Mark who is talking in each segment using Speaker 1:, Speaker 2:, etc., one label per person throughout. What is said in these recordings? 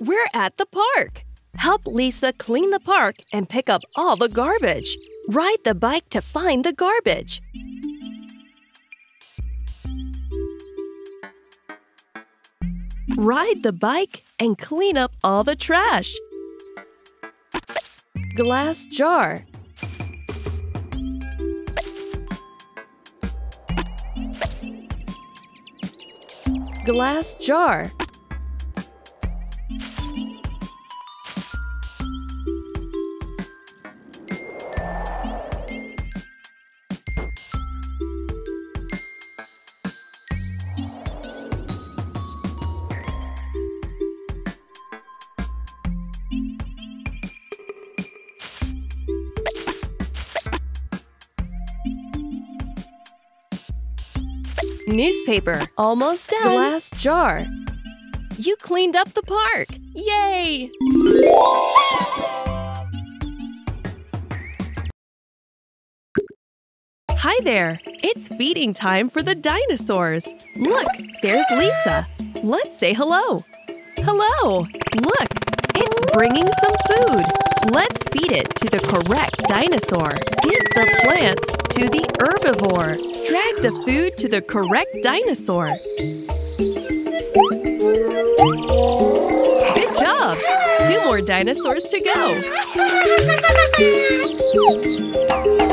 Speaker 1: We're at the park. Help Lisa clean the park and pick up all the garbage. Ride the bike to find the garbage. Ride the bike and clean up all the trash. Glass jar. Glass jar. Newspaper. Almost done. Glass jar. You cleaned up the park. Yay! Hi there. It's feeding time for the dinosaurs. Look, there's Lisa. Let's say hello. Hello. Look, it's bringing some food. Let's feed it to the correct dinosaur. Give the plants to the herbivore. Drag the food to the correct dinosaur. Good job! Two more dinosaurs to go.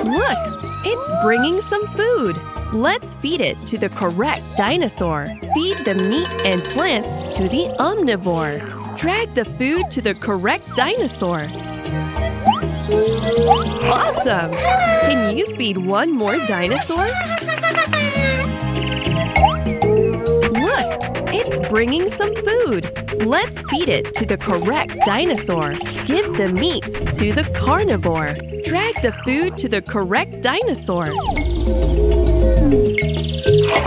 Speaker 1: Look, it's bringing some food. Let's feed it to the correct dinosaur. Feed the meat and plants to the omnivore. Drag the food to the correct dinosaur. Awesome! Can you feed one more dinosaur? Look, it's bringing some food. Let's feed it to the correct dinosaur. Give the meat to the carnivore. Drag the food to the correct dinosaur.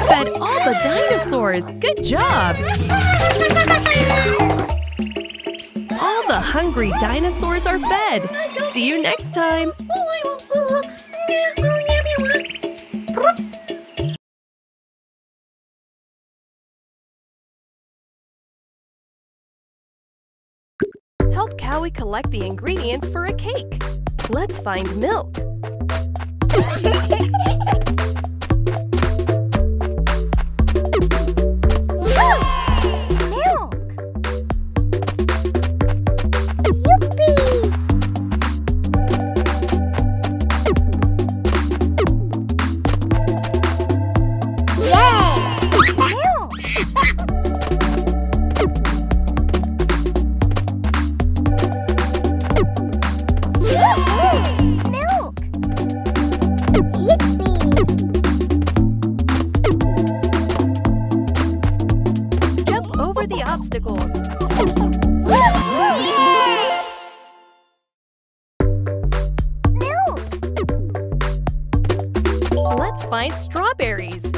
Speaker 1: Fed all the dinosaurs. Good job! Hungry dinosaurs are fed. See you next time. Help Cowy collect the ingredients for a cake. Let's find. Milk! find strawberries.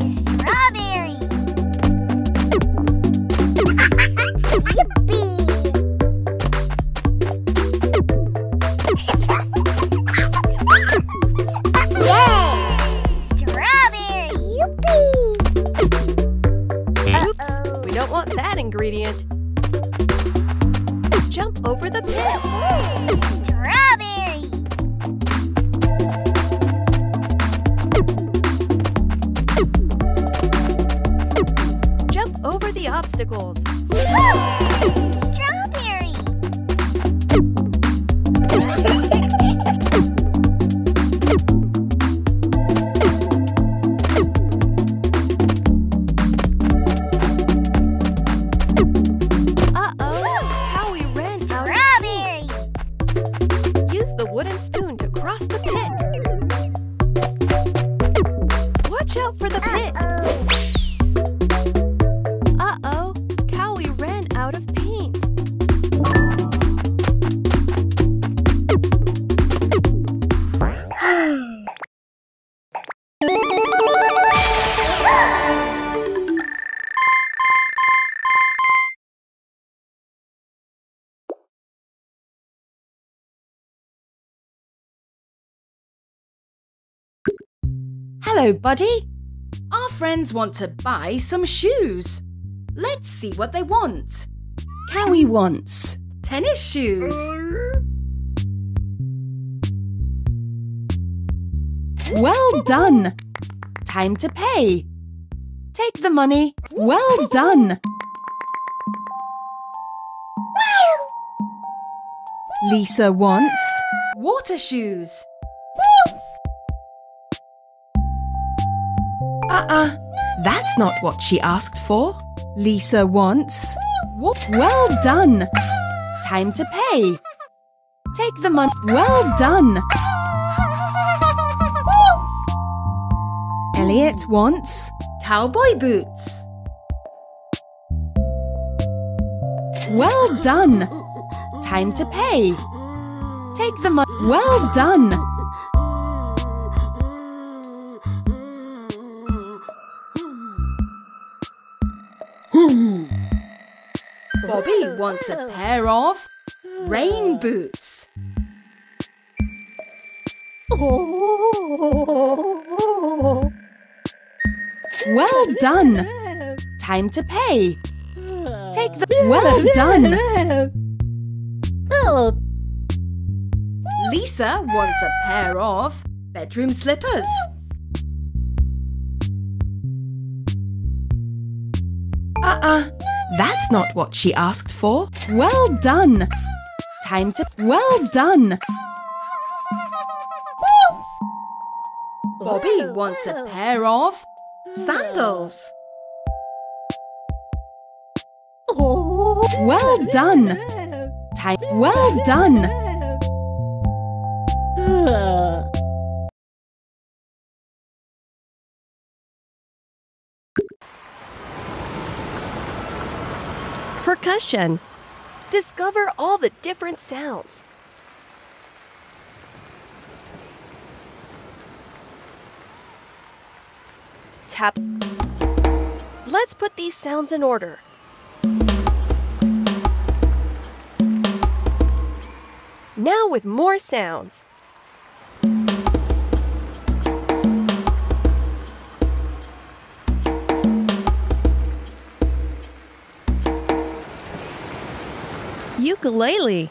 Speaker 1: obstacles.
Speaker 2: Strawberry!
Speaker 3: Hello, buddy. Our friends want to buy some shoes. Let's see what they want. Cowy wants tennis shoes. Well done. Time to pay. Take the money. Well done. Lisa wants water shoes. Uh-uh. That's not what she asked for. Lisa wants. Wa- Well done. Time to pay. Take the money. Well done. Elliot wants cowboy boots. Well done. Time to pay. Take the money. Well done. Bobby wants a pair of rain boots. Well done. Time to pay. Take the. Well done. Lisa wants a pair of bedroom slippers. Uh uh. That's not what she asked for. Well done. Time to. Well done. Bobby wants a pair of sandals. Well done. Time. Well done.
Speaker 1: Percussion. Discover all the different sounds. Tap. Let's put these sounds in order. Now with more sounds. Ukulele.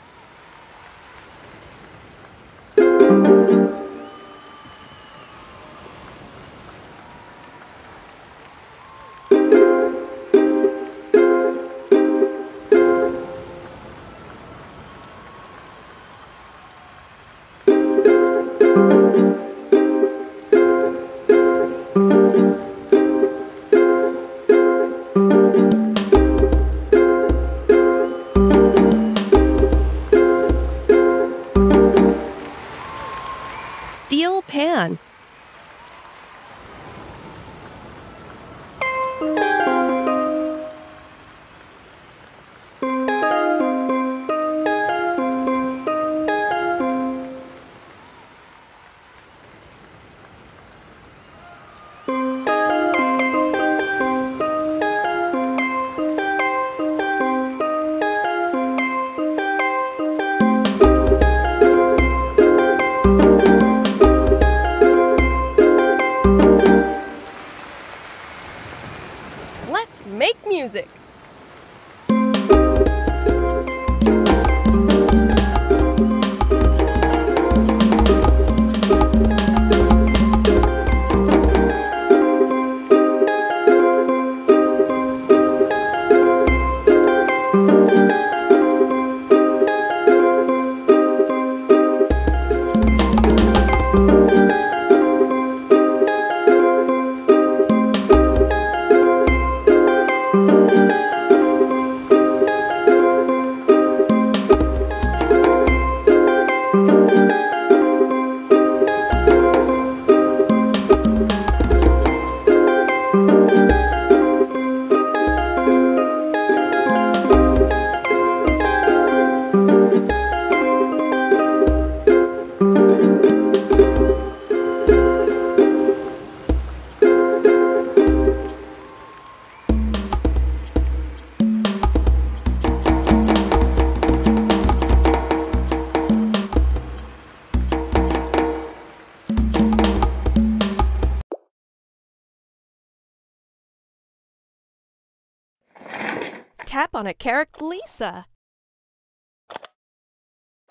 Speaker 1: On a character. Lisa.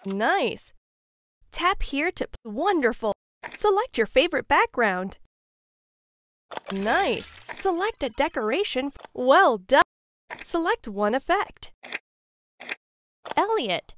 Speaker 1: Nice. Tap here to. Wonderful. Select your favorite background. Nice. Select a decoration. Well done. Select one effect. Elliot.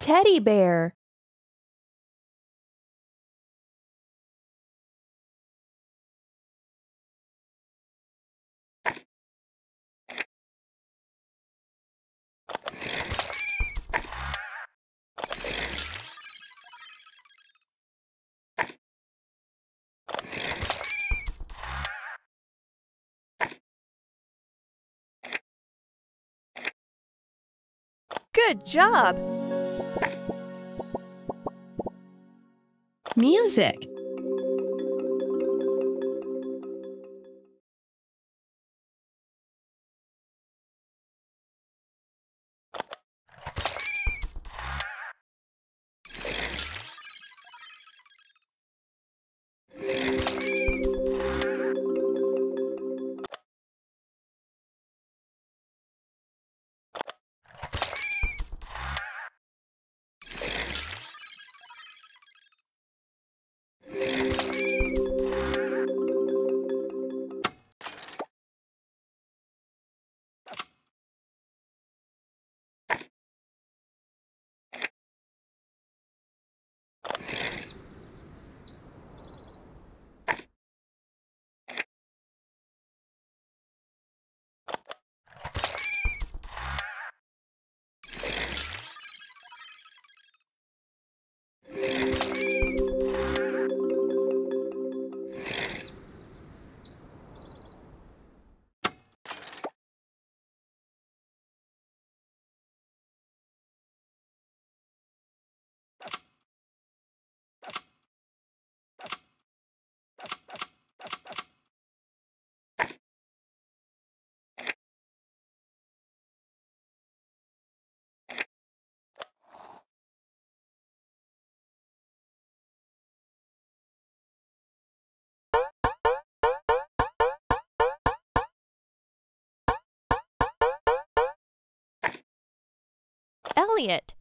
Speaker 1: Teddy bear. Good job! Music. Elliot.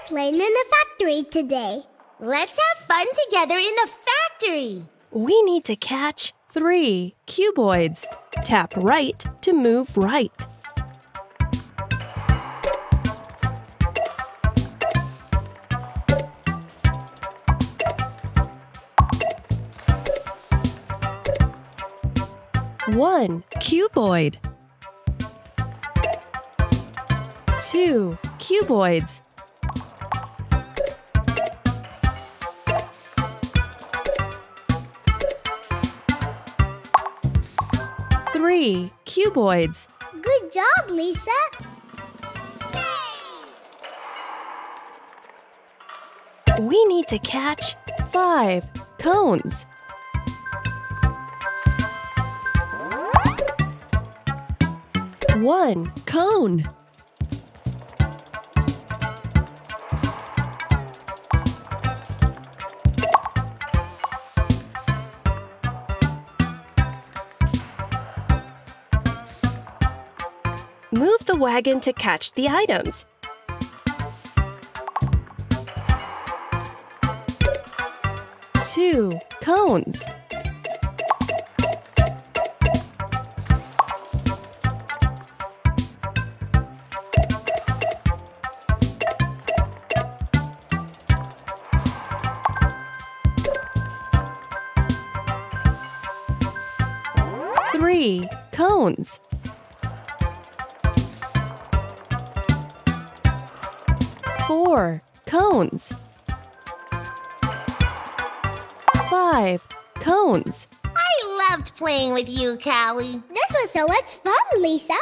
Speaker 2: We're playing in the factory today. Let's have fun together in the factory.
Speaker 1: We need to catch three cuboids. Tap right to move right. One cuboid. Two cuboids. Three cuboids.
Speaker 2: Good job, Lisa.
Speaker 1: We need to catch five cones. One cone. Wagon to catch the items. two cones. Three cones. Four cones. Five cones.
Speaker 2: I loved playing with you, Callie. This was so much fun, Lisa.